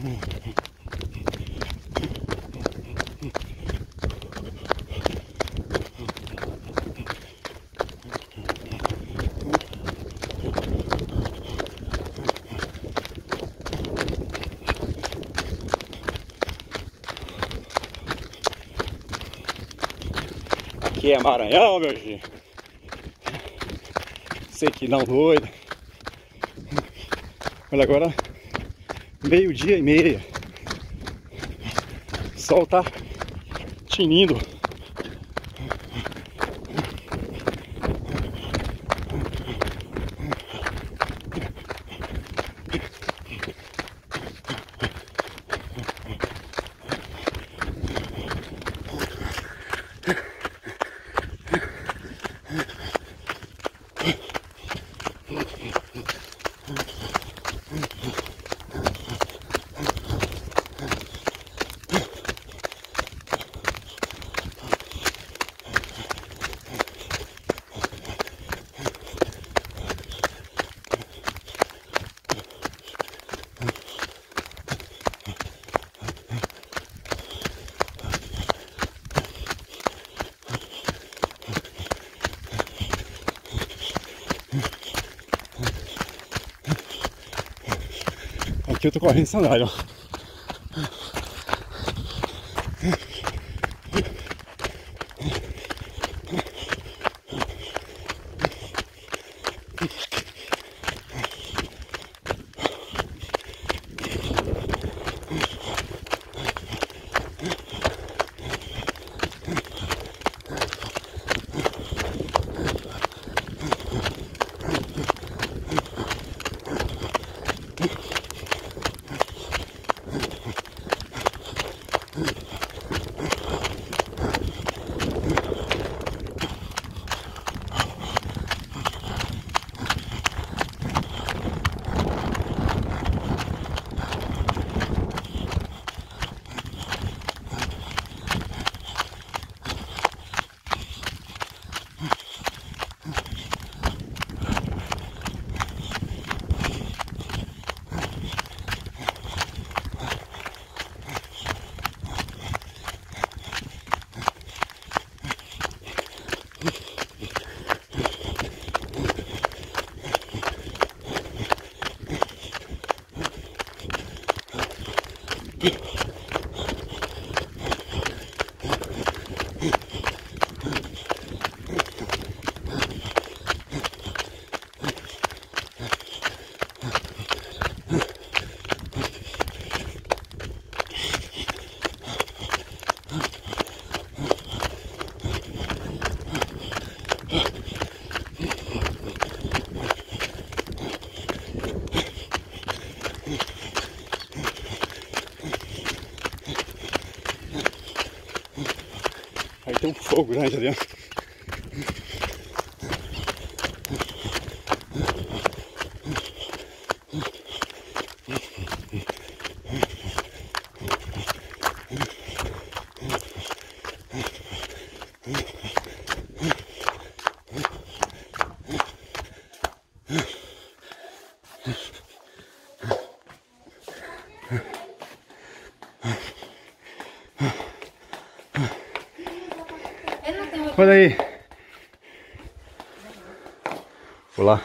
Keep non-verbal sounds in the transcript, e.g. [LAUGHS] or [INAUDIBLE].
Mm-hmm. Aqui é Maranhão, meu filho. Sei que não doido. Olha agora, meio-dia e meia. O sol tá tinindo. 京都公園さんのあ。Yeah. [LAUGHS] tem um fogo grande ali, ó. Olha aí. Olá.